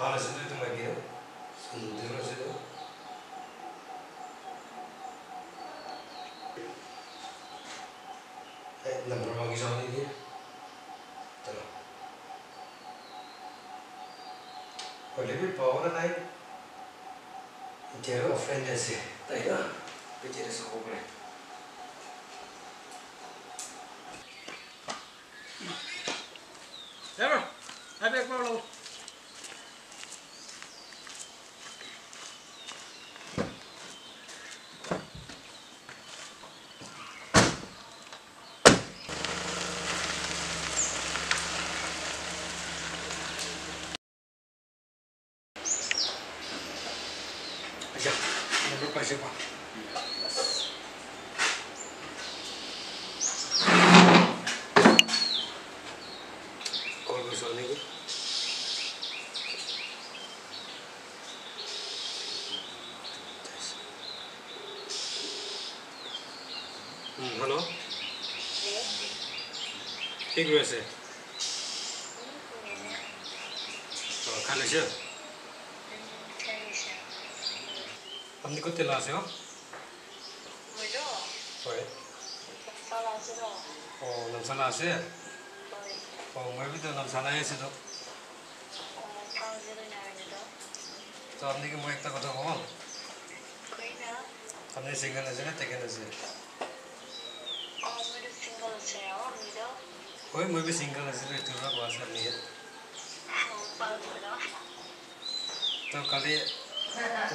하나씩 듣던 거예요. 들으세요. 에, 남을 먹기 전에 이게 들어. 원래를 보고는 아이 제가 프렌드스 내가 그제에서 고그래. Ever, I beg my love. Europa sepa. Corgo suave. Hello ठीक वैसे खाने से 언니 그때 나세요? 왜요? 왜? 남산하세요 어 남산하세요? 네 어, 뭐해도 남산하세요? 어, 방지는 아니죠 또 언니가 뭐 했다고 저거? 그이냐? 언니 생각나지는 되겠는지 어, 무릎 생각하세요, 언니도? 왜 무릎 생각하세요? 들어라고 하세요, 언니가? 오빠 몰라 또 갈리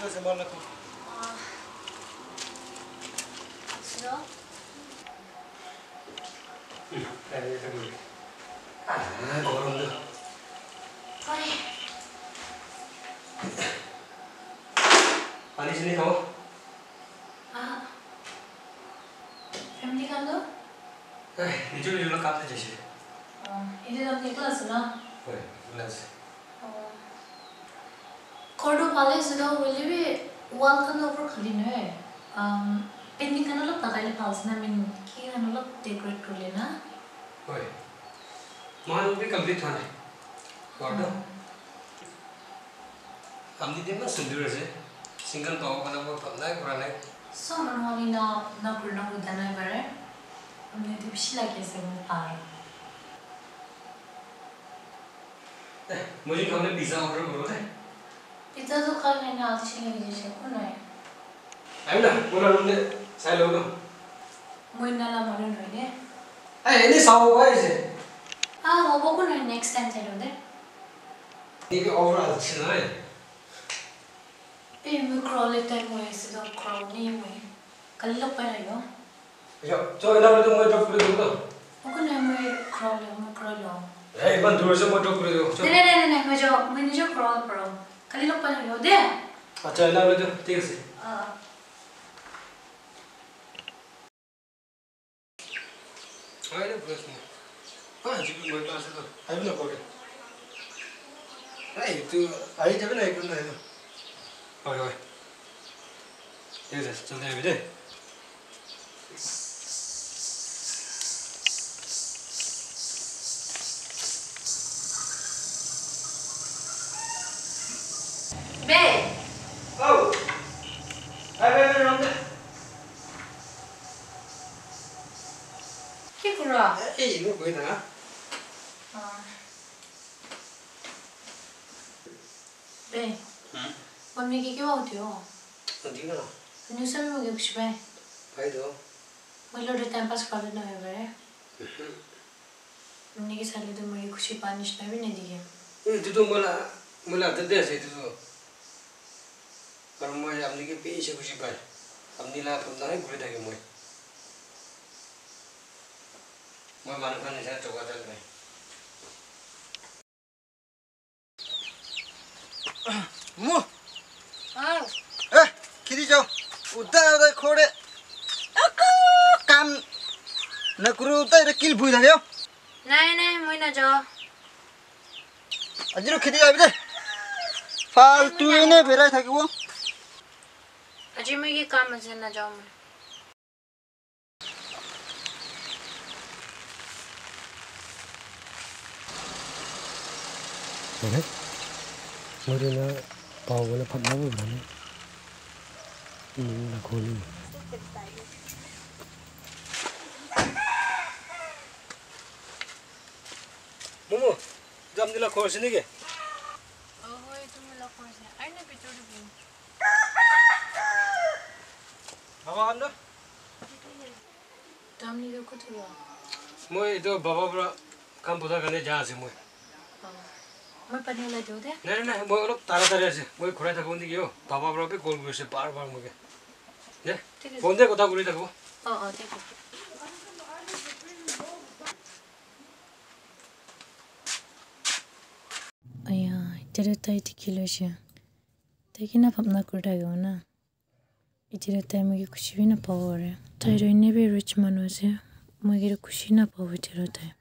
싫어서 말라고. 아, 싫어? 응. 아, 더러운데. 아니. 아니, 진이 더. 아, 뱀디 간도? 네, 이쪽으로 연락 깜짝 자식. 어, 이제 언니 끝났으나? 네, 끝났어. আছে চিংগল পাব কাৰণে মই ভাল নাই কৰা নাই so man wali na na kur na uda na bare amne de bishi lagi se mo par মই যদি খাবলৈ পিজ্জা অৰ্ডাৰ কৰোঁ নে pizza to khal ne na alchi lagi je se ko no hai আহিম না মোৰ ৰুমতে চাই লওঁ ন moi na la mare no ne এই এনেই চাব পাৰিছে ah hobo ko no next time chalo de এনেকৈ অফাৰ আছে নাই e mo crawl le time mo sida crawl ni mo kali lop pa ra yo চ এনালৈতো মই ড্ৰপ কৰি দিওঁ ন mo ko na mo crawl le mo crawl lo এই ইমান দূৰ আছে মই ড্ৰপ কৰি দিওঁ চ Này này này Kanino panonood din. At siya na rin tingsi. Ah. Ay, na press mo. Ah, hindi ko ba klase to? Ayun na po. Ay, ito. Ay, jabe na ikon na ito. Hoy, hoy. Tingsi, tingsi, tingsi. bed. Oh. I've ever on the... Che colore? Eh, io, quella. Ah. Beh. 응? mamma che che va oddio? Oddio. Non sappiamo che ci vai. Vai do. Quello del tempo scorso non è vero? Mummy के साले तो मुझे खुशी पानी भी नहीं दी है तू तो मुला मुला तो दे से तू तो কাৰণ মই আপুনি কি পেয়েছে খুচি পায় আপুনি লাভ নাই ঘূৰি থাকে মই মই মানুহখন নিচিনা টকা এটা নাই মো আও এ খিদি যাও উদাই উদাই খোৰে কাম নকৰো তাই কিল ভুই থাকে নাই নাই মই নাযাওঁ আজিৰো খেতি যাবি দে ফাল্টু এনে বেৰাই থাকিব अजय मैं ये काम मज़े ना जाऊँ मैं मेरे ना पाव वाला फटना हो रहा है। मैं ना खोलूं। मुमु जब दिला खोल सुनी क्या মই এইটো বাবাৰ পৰা কাম পতাৰ কাৰণে যা আছে মই। মই পানী ওলাই দিওঁ দে। নাই নাই মই অলপ তাড়াতাড়ি আছে। মই ঘূৰাই থাকোঁ নেকি অ' বাবাৰ পৰা কল কৰিছে বাৰ বাৰ মোকে। দে ফোনতে কথা কৰি থাকোঁ। অঁ অঁ ঠিক আছে। আয়া এতিয়া তাই টিকি লৈছে। তাই কি নাভাবনা কৰি থাকিব না এতিয়া তাই মোক খুচি নাপাব আৰু তাইৰ এনেই ৰিচ মানুহ আছে। Muigir kushina pavuchero time.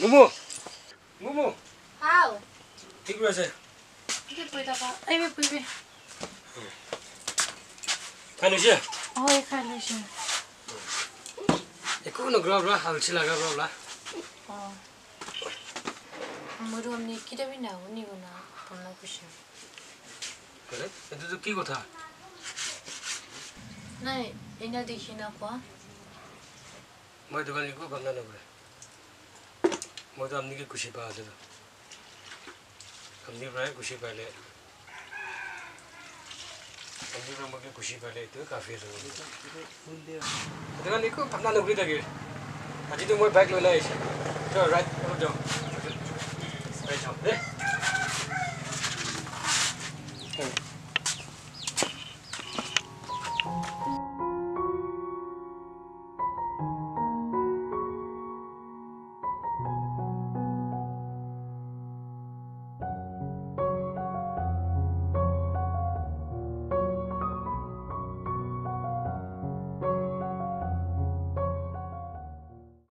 Mumu! Mumu! How? Take me outside. Depois da pá. Aí, meu bebê. Canuja? Oi, Canuja. É como no grau lá, a mochila grau lá. Oh. না কি কথা দেখি মই একো ভাবনা নকৰে মইতো আপনাকে খুশি পাওয়া আছিলো আপনি প্রায় খুশি পাইলে আপনি আমাকে খুশি পাইলে এইটো কাফি আছে দোকান একো ভাবনা নকৰি থাকে আজিতো মই বাইক লৈ লৈ আহিছোঁ ৰাইট অলপ যাওঁ 大丈夫ね。